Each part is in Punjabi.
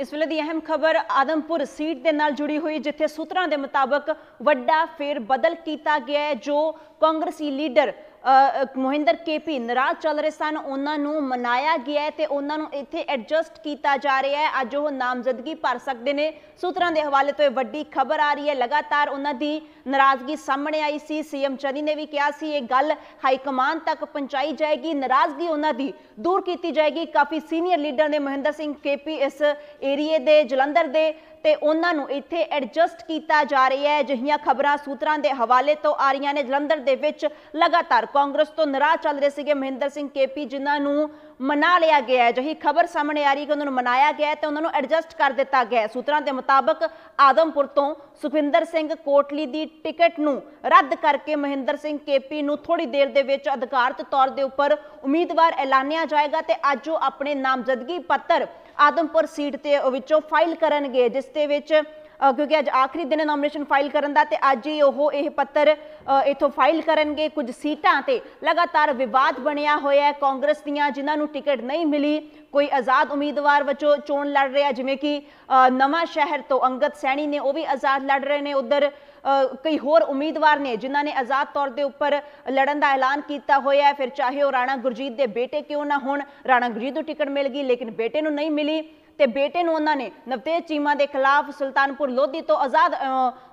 ਇਸ ਵੇਲੇ ਦੀ ਅਹਿਮ ਖਬਰ ਆਦਮਪੁਰ ਸੀਟ ਦੇ ਨਾਲ ਜੁੜੀ ਹੋਈ, ਜਿੱਥੇ ਸੂਤਰਾਂ ਦੇ ਮੁਤਾਬਕ ਵੱਡਾ ਫੇਰ ਬਦਲ ਕੀਤਾ ਗਿਆ ਹੈ, ਜੋ ਕਾਂਗਰਸੀ ਲੀਡਰ ਮੋਹਿੰਦਰ ਕੇਪੀ ਨਾਰਾਜ਼ ਚੱਲ ਰਹੇ ਸਨ। ਉਹਨਾਂ ਨੂੰ ਮਨਾਇਆ ਗਿਆ ਹੈ ਤੇ ਉਹਨਾਂ ਨੂੰ ਇੱਥੇ ਐਡਜਸਟ ਕੀਤਾ ਜਾ ਰਿਹਾ ਹੈ। ਅੱਜ ਉਹ ਨਾਮਜ਼ਦਗੀ ਭਰ ਸਕਦੇ ਨੇ। ਸੂਤਰਾਂ ਦੇ ਹਵਾਲੇ ਤੋਂ ਇਹ ਵੱਡੀ ਖਬਰ ਆ ਰਹੀ ਹੈ। ਲਗਾਤਾਰ ਉਹਨਾਂ ਦੀ ਨਾਰਾਜ਼ਗੀ ਸਾਹਮਣੇ ਆਈ ਸੀ। ਸੀਐਮ ਚਨੀ ਨੇ ਵੀ ਕਿਹਾ ਸੀ, ਇਹ ਗੱਲ ਹਾਈ ਕਮਾਨ ਤੱਕ ਪਹੁੰਚਾਈ ਜਾਏਗੀ। ਨਾਰਾਜ਼ਗੀ ਉਹਨਾਂ ਦੀ ਦੂਰ ਕੀਤੀ ਜਾਏਗੀ। ਕਾਫੀ ਸੀਨੀਅਰ ਲੀਡਰ ਨੇ ਮਹਿੰਦਰ ਸਿੰਘ ਕੇਪੀ ਇਸ ਏਰੀਏ ਦੇ, ਜਲੰਧਰ ਦੇ ਤੇ ਉਹਨਾਂ ਨੂੰ ਇੱਥੇ ਐਡਜਸਟ ਕੀਤਾ ਜਾ ਰਿਹਾ ਹੈ। ਜਿਹੀਆਂ ਖਬਰਾਂ ਸੂਤਰਾਂ ਦੇ ਹਵਾਲੇ ਤੋਂ ਆ ਰਹੀਆਂ ਨੇ। ਜਲੰਧਰ ਦੇ ਵਿੱਚ ਲਗਾਤਾਰ ਕਾਂਗਰਸ ਤੋਂ ਨਾਰਾਜ਼ ਚੱਲ ਰਹੇ ਸੀਗੇ ਮਹਿੰਦਰ ਸਿੰਘ ਕੇਪੀ, ਜਿਨ੍ਹਾਂ ਨੂੰ ਮਨਾ ਲਿਆ ਗਿਆ ਹੈ। ਜਹੀ ਖਬਰ ਸਾਹਮਣੇ ਆ ਰਹੀ ਕਿ ਉਹਨਾਂ ਨੂੰ ਮਨਾਇਆ ਗਿਆ ਹੈ ਤੇ ਉਹਨਾਂ ਨੂੰ ਐਡਜਸਟ ਕਰ ਦਿੱਤਾ ਗਿਆ ਸੂਤਰਾਂ ਦੇ ਮੁਤਾਬਕ ਆਦਮਪੁਰ ਤੋਂ ਸੁਖਵਿੰਦਰ ਸਿੰਘ ਕੋਟਲੀ ਦੀ ਟਿਕਟ ਨੂੰ ਰੱਦ ਕਰਕੇ ਮਹਿੰਦਰ ਸਿੰਘ ਕੇਪੀ ਨੂੰ ਥੋੜੀ ਦੇਰ ਦੇ ਵਿੱਚ ਅਧਿਕਾਰਤ ਤੌਰ ਦੇ ਉੱਪਰ ਉਮੀਦਵਾਰ ਐਲਾਨਿਆ ਜਾਏਗਾ ਤੇ ਅੱਜ ਉਹ ਆਪਣੇ ਨਾਮਜ਼ਦਗੀ ਪੱਤਰ ਆਦਮਪੁਰ ਸੀਟ ਤੇ ਵਿੱਚੋਂ ਫਾਈਲ ਕਰਨਗੇ ਜਿਸ ਦੇ ਵਿੱਚ ਕਿਉਂਕਿ ਅੱਜ ਆਖਰੀ ਦਿਨ ਨੋਮੀਨੇਸ਼ਨ ਫਾਈਲ ਕਰਨ ਦਾ ਤੇ ਅੱਜ ਹੀ ਉਹ ਇਹ ਪੱਤਰ ਅ, ਇੱਥੋਂ ਫਾਈਲ ਕਰਨਗੇ ਕੁਝ ਸੀਟਾਂ ਤੇ। ਲਗਾਤਾਰ ਵਿਵਾਦ ਬਣਿਆ ਹੋਇਆ ਹੈ ਕਾਂਗਰਸ ਦੀਆਂ ਜਿਨ੍ਹਾਂ ਨੂੰ ਟਿਕਟ ਨਹੀਂ ਮਿਲੀ। ਕੋਈ ਆਜ਼ਾਦ ਉਮੀਦਵਾਰ ਵਜੋਂ ਚੋਣ ਲੜ ਰਿਹਾ ਜਿਵੇਂ ਕਿ ਨਵਾਂ ਸ਼ਹਿਰ ਤੋਂ ਅੰਗਦ ਸੈਣੀ ਨੇ ਉਹ ਵੀ ਆਜ਼ਾਦ ਲੜ ਰਹੇ ਨੇ ਉਧਰ। ਕਈ ਹੋਰ ਉਮੀਦਵਾਰ ਨੇ ਜਿਨ੍ਹਾਂ ਨੇ ਆਜ਼ਾਦ ਤੌਰ ਦੇ ਉੱਪਰ ਲੜਨ ਦਾ ਐਲਾਨ ਕੀਤਾ ਹੋਇਆ ਹੈ। ਫਿਰ ਚਾਹੇ ਉਹ ਰਾਣਾ ਗੁਰਜੀਤ ਦੇ ਬੇਟੇ ਕਿਉਂ ਨਾ ਹੋਣ ਰਾਣਾ ਗੁਰਜੀਤ ਨੂੰ ਟਿਕਟ ਮਿਲ ਗਈ ਲੇਕਿਨ ਬੇਟੇ ਨੂੰ ਨਹੀਂ ਮਿਲੀ। ਤੇ ਬੇਟੇ ਨੂੰ ਉਹਨਾਂ ਨੇ ਨਵਤੇਜ ਚੀਮਾ ਦੇ ਖਿਲਾਫ ਸੁਲਤਾਨਪੁਰ ਲੋਧੀ ਤੋਂ ਆਜ਼ਾਦ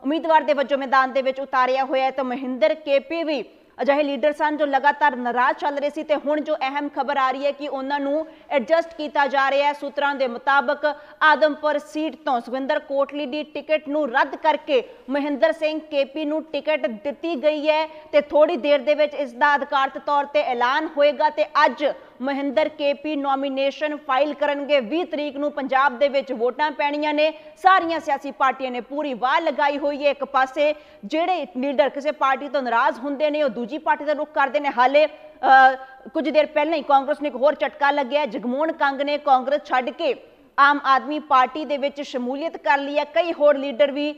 ਉਮੀਦਵਾਰ ਦੇ ਵਜੋਂ ਮੈਦਾਨ ਦੇ ਵਿੱਚ ਉਤਾਰਿਆ ਹੋਇਆ ਹੈ। ਤਾਂ ਮਹਿੰਦਰ ਕੇਪੀ ਵੀ ਅਜਿਹੇ ਲੀਡਰ ਸਨ ਜੋ ਲਗਾਤਾਰ ਨਾਰਾਜ਼ ਚੱਲ ਰਹੇ ਸੀ ਤੇ ਹੁਣ ਜੋ ਅਹਿਮ ਖਬਰ ਆ ਰਹੀ ਹੈ ਕਿ ਉਹਨਾਂ ਨੂੰ ਐਡਜਸਟ ਕੀਤਾ ਜਾ ਰਿਹਾ ਹੈ। ਸੂਤਰਾਂ ਦੇ ਮੁਤਾਬਕ ਆਦਮਪੁਰ ਸੀਟ ਤੋਂ ਸੁਖਿੰਦਰ ਕੋਟਲੀ ਦੀ ਟਿਕਟ ਨੂੰ ਰੱਦ ਕਰਕੇ ਮਹਿੰਦਰ ਸਿੰਘ ਕੇਪੀ ਨੂੰ ਟਿਕਟ ਦਿੱਤੀ ਗਈ ਹੈ ਤੇ ਥੋੜੀ ਦੇਰ ਦੇ ਵਿੱਚ ਇਸ ਦਾ ਅਧਿਕਾਰਤ ਤੌਰ ਤੇ ਐਲਾਨ ਹੋਏਗਾ ਤੇ ਅੱਜ ਮਹਿੰਦਰ ਕੇਪੀ ਨੋਮੀਨੇਸ਼ਨ ਫਾਈਲ ਕਰਨਗੇ। 20 ਤਰੀਕ ਨੂੰ ਪੰਜਾਬ ਦੇ ਵਿੱਚ ਵੋਟਾਂ ਪੈਣੀਆਂ ਨੇ। ਸਾਰੀਆਂ ਸਿਆਸੀ ਪਾਰਟੀਆਂ ਨੇ ਪੂਰੀ ਵਾਹ ਲਗਾਈ ਹੋਈ ਹੈ ਇੱਕ ਪਾਸੇ। ਜਿਹੜੇ ਲੀਡਰ ਕਿਸੇ ਪਾਰਟੀ ਤੋਂ ਨਾਰਾਜ਼ ਹੁੰਦੇ ਨੇ ਉਹ ਦੂਜੀ ਪਾਰਟੀ ਦਾ ਰੁਖ ਕਰਦੇ ਨੇ। ਹਾਲੇ ਅ, ਕੁਝ ਦੇਰ ਪਹਿਲਾਂ ਹੀ ਕਾਂਗਰਸ ਨੂੰ ਇੱਕ ਹੋਰ ਝਟਕਾ ਲੱਗਿਆ ਜਗਮੋਹਨ ਕੰਗ ਨੇ ਕਾਂਗਰਸ ਛੱਡ ਕੇ ਆਮ ਆਦਮੀ ਪਾਰਟੀ ਦੇ ਵਿੱਚ ਸ਼ਮੂਲੀਅਤ ਕਰ ਲਈ ਹੈ। ਕਈ ਹੋਰ ਲੀਡਰ ਵੀ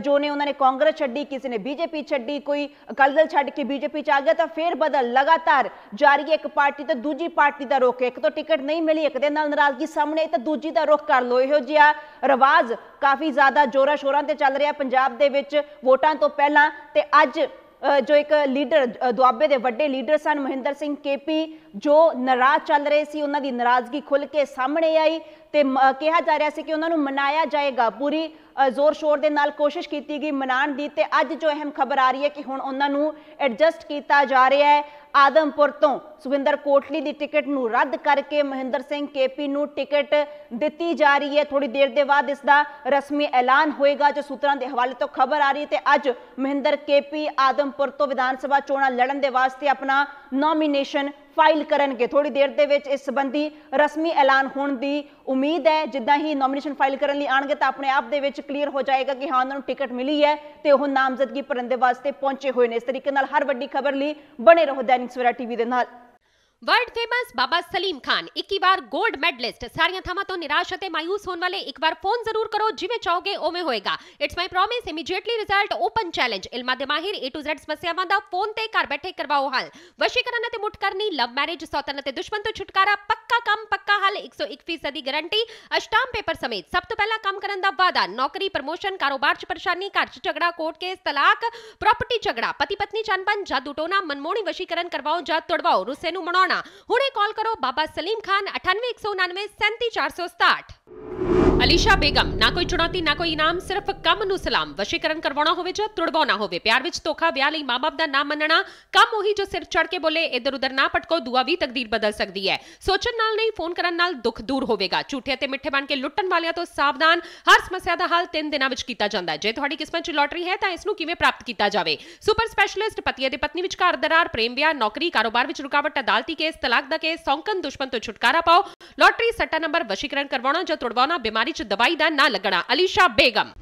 ਜੋ ਨੇ ਉਹਨਾਂ ਨੇ ਕਾਂਗਰਸ ਛੱਡੀ, ਕਿਸੇ ਨੇ ਬੀਜੇਪੀ ਛੱਡੀ, ਕੋਈ ਅਕਾਲੀ ਦਲ ਛੱਡ ਕੇ ਬੀਜੇਪੀ ਚ ਆ ਗਿਆ, ਤਾਂ ਫੇਰ ਬਦਲ ਲਗਾਤਾਰ ਜਾਰੀ ਹੈ। ਇੱਕ ਪਾਰਟੀ ਤੋਂ ਦੂਜੀ ਪਾਰਟੀ ਦਾ ਰੁਖ ਇੱਕ ਤੋਂ ਟਿਕਟ ਨਹੀਂ ਮਿਲੀ, ਇੱਕ ਦੇ ਨਾਲ ਨਾਰਾਜ਼ਗੀ ਸਾਹਮਣੇ ਤਾਂ ਦੂਜੀ ਦਾ ਰੁਖ ਕਰ ਲੋ ਇਹੋ ਜਿਹਾ ਰਿਵਾਜ ਕਾਫੀ ਜ਼ਿਆਦਾ ਜ਼ੋਰਾਂ ਸ਼ੋਰਾਂ ਤੇ ਚੱਲ ਰਿਹਾ ਪੰਜਾਬ ਦੇ ਵਿੱਚ ਵੋਟਾਂ ਤੋਂ ਪਹਿਲਾਂ ਤੇ ਅੱਜ ਜੋ ਇੱਕ ਲੀਡਰ ਦੁਆਬੇ ਦੇ ਵੱਡੇ ਲੀਡਰ ਸਨ, ਮਹਿੰਦਰ ਸਿੰਘ ਕੇਪੀ, ਜੋ ਨਾਰਾਜ਼ ਚੱਲ ਰਹੇ ਸੀ, ਉਹਨਾਂ ਦੀ ਨਾਰਾਜ਼ਗੀ ਖੁੱਲ ਕੇ ਸਾਹਮਣੇ ਆਈ ਤੇ ਮ- ਕਿਹਾ ਜਾ ਰਿਹਾ ਸੀ ਕਿ ਉਹਨਾਂ ਨੂੰ ਮਨਾਇਆ ਜਾਏਗਾ। ਪੂਰੀ ਜ਼ੋਰ ਸ਼ੋਰ ਦੇ ਨਾਲ ਕੋਸ਼ਿਸ਼ ਕੀਤੀ ਗਈ ਮਨਾਉਣ ਦੀ ਤੇ ਅੱਜ ਜੋ ਅਹਿਮ ਖਬਰ ਆ ਰਹੀ ਹੈ ਕਿ ਹੁਣ ਉਹਨਾਂ ਨੂੰ ਐਡਜਸਟ ਕੀਤਾ ਜਾ ਰਿਹਾ ਹੈ। ਆਦਮਪੁਰ ਤੋਂ ਸੁਵਿੰਦਰ ਕੋਟਲੀ ਦੀ ਟਿਕਟ ਨੂੰ ਰੱਦ ਕਰਕੇ ਮਹਿੰਦਰ ਸਿੰਘ ਕੇਪੀ ਨੂੰ ਟਿਕਟ ਦਿੱਤੀ ਜਾ ਰਹੀ ਹੈ। ਥੋੜੀ ਦੇਰ ਦੇ ਬਾਅਦ ਇਸ ਦਾ ਰਸਮੀ ਐਲਾਨ ਹੋਏਗਾ, ਜੋ ਸੂਤਰਾਂ ਦੇ ਹਵਾਲੇ ਤੋਂ ਖਬਰ ਆ ਰਹੀ ਹੈ ਤੇ ਅੱਜ ਮਹਿੰਦਰ ਕੇਪੀ ਆਦਮਪੁਰ ਤੋਂ ਵਿਧਾਨ ਸਭਾ ਚੋਣਾਂ ਲੜਨ ਦੇ ਵਾਸਤੇ ਆਪਣਾ ਨੋਮੀਨੇਸ਼ਨ ਫਾਈਲ ਕਰਨਗੇ। ਥੋੜੀ ਦੇਰ ਦੇ ਵਿੱਚ ਇਸ ਸੰਬੰਧੀ ਰਸਮੀ ਐਲਾਨ ਹੋਣ ਦੀ ਉਮੀਦ ਹੈ। ਜਿੱਦਾਂ ਹੀ ਨੋਮੀਨੇਸ਼ਨ ਫਾਈਲ ਕਰਨ ਲਈ ਆਣਗੇ ਤਾਂ ਆਪਣੇ ਆਪ ਦੇ ਵਿੱਚ ਕਲੀਅਰ ਹੋ ਜਾਏਗਾ ਕਿ ਹਾਂ, ਉਹਨਾਂ ਨੂੰ ਟਿਕਟ ਮਿਲੀ ਹੈ ਤੇ ਉਹ ਨਾਮਜ਼ਦਗੀ ਭਰਨ ਦੇ ਵਾਸਤੇ ਪਹੁੰਚੇ ਹੋਏ ਨੇ। ਇਸ ਤਰੀਕੇ ਨਾਲ ਹਰ ਵੱਡੀ ਖਬਰ ਲਈ ਬਣੇ ਰਹੋ ਦੈਨਿਕ ਸਵੇਰਾ ਟੀਵੀ ਦੇ ਨਾਲ। ਵਰਲਡ ਫੇਮਸ ਬਾਬਾ ਸਲੀਮ ਖਾਨ 21 ਵਾਰ 골ਡ ਮੈਡਲਿਸਟ ਸਾਰੀਆਂ ਥਾਵਾਂ ਤੋਂ ਨਿਰਾਸ਼ ਅਤੇ ਮਾਇੂਸ ਹੋਣ ਵਾਲੇ ਇੱਕ ਵਾਰ ਫੋਨ ਜ਼ਰੂਰ ਕਰੋ ਜਿਵੇਂ ਚਾਹੋਗੇ ਉਵੇਂ ਹੋਏਗਾ it's my promise immediately result open challenge ਇਲਮਾ ਦੇ ਮਾਹਿਰ A to Z ਸਮੱਸਿਆਵਾਂ ਦਾ ਫੋਨ ਤੇ ਘਰ ਬੈਠੇ ਕਰਵਾਓ ਹੱਲ ਵਸ਼ੀਕਰਨ ਅਤੇ ਮੁੱਠ ਕਰਨੀ ਲਵ ਮੈਰਿਜ ਸੌਤਨ ਅਤੇ ਦੁਸ਼ਮਣ ਤੋਂ ਛੁਟਕਾਰਾ ਪੱਕਾ ਕੰਮ ਪੱਕਾ ਹੱਲ 101% ਦੀ ਗਾਰੰਟੀ ਅਸ਼ਟਾਮ ਪੇਪਰ ਸਮੇਤ ਸਭ ਤੋਂ ਪਹਿਲਾਂ ਕੰਮ ਕਰਨ ਦਾ ਵਾਅਦਾ ਨੌਕਰੀ ਪ੍ਰਮੋਸ਼ਨ ਕਾਰੋਬਾਰ 'ਚ ਪਰੇਸ਼ਾਨੀ ਘਰ 'ਚ ਝਗੜਾ ਕੋਰਟ ਕੇਸ ਤਲਾਕ ਪ੍ਰਾਪਰਟੀ ਝਗੜਾ ਪਤੀ ਪਤਨੀ ਚੰਪਨ ਜਾਦੂ ਟੋਨਾ ਮਨਮੋਹਣੀ ਵਸ਼ੀਕਰਨ ਕਰਵਾਓ ਜਾਂ ਤੁੜਵਾਓ ਰੁੱਸੇ ਨੂੰ ਮਨਾਉਣਾ ਹੁਣੇ ਕਾਲ ਕਰੋ ਬਾਬਾ ਸਲੀਮ ਖਾਨ 9819 37467 ਅਲੀਸ਼ਾ ਬੇਗਮ, ਨਾ ਕੋਈ ਚੁਣੌਤੀ, ਨਾ ਕੋਈ ਇਨਾਮ, ਸਿਰਫ ਕੰਮ ਨੂੰ ਸਲਾਮ। ਵਸ਼ੀਕਰਨ ਕਰਵਾਉਣਾ ਹੋਵੇ ਜਾਂ ਤੁੜਵਾਉਣਾ ਹੋਵੇ, ਪਿਆਰ ਵਿੱਚ ਧੋਖਾ, ਵਿਆਹ ਲਈ ਮਾਪੇ ਦਾ ਨਾ ਮੰਨਣਾ, ਕੰਮ ਉਹੀ ਜੋ ਸਿਰ ਚੜ ਕੇ ਬੋਲੇ, ਇੱਧਰ ਉਧਰ ਨਾ ਪਟਕੋ ਦੁਆ ਵੀ ਤਕਦੀਰ ਬਦਲ ਸਕਦੀ ਹੈ। ਸੋਚਣ ਨਾਲ ਨਹੀਂ, ਫੋਨ ਕਰਨ ਨਾਲ ਦੁੱਖ ਦੂਰ ਹੋਵੇਗਾ। ਝੂਠੇ ਅਤੇ ਮਿੱਠੇ ਬਣ ਕੇ ਲੁੱਟਣ ਵਾਲਿਆਂ ਤੋਂ ਸਾਵਧਾਨ, ਹਰ ਸਮੱਸਿਆ ਦਾ ਹੱਲ 3 ਦਿਨਾਂ ਵਿੱਚ ਕੀਤਾ ਜਾਂਦਾ ਹੈ। ਜੇ ਤੁਹਾਡੀ ਕਿਸਮਤ 'ਚ ਲੋਟਰੀ ਹੈ, ਤਾਂ ਇਸ ਨੂੰ ਕਿਵੇਂ ਪ੍ਰਾਪਤ ਕੀਤਾ ਜਾਵੇ? ਸੁਪਰ ਸਪੈਸ਼ਲਿਸਟ ਪਤੀ ਅਤੇ ਪਤਨੀ ਵਿਚਕਾਰ ਦਰਾਰ, ਪ੍ਰੇਮ ਵਿਆਹ, ਨੌਕਰੀ, ਕਾਰੋਬਾਰ ਵਿੱਚ ਰੁਕਾਵਟ, ਅਦਾਲਤੀ ਕੇਸ, ਤਲਾਕ ਦਾ ਕੇਸ, ਸੌਂਕਣ ਦੁਸ਼ਮਣ ਤੋਂ ਛੁਟਕਾਰਾ ਪਾਓ। ਲੋਟਰੀ ਸੱਟਾ ਨੰਬਰ ਵਸ਼ੀਕਰਨ ਕਰਵਾਉਣਾ ਜਾਂ ਤੁੜਵਾਉਣਾ ਬਿਮਾਰੀ 'ਚ ਦਵਾਈ ਦਾ ਨਾ ਲੱਗਣਾ ਅਲੀਸ਼ਾ ਬੇਗਮ